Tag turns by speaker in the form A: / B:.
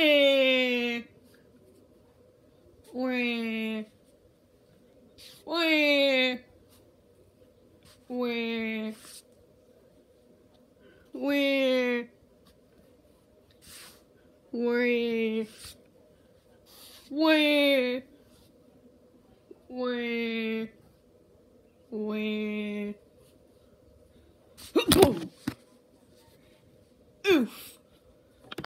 A: Eh. wee, wee, wee, wee, wee, wee, wee, wee, Oof.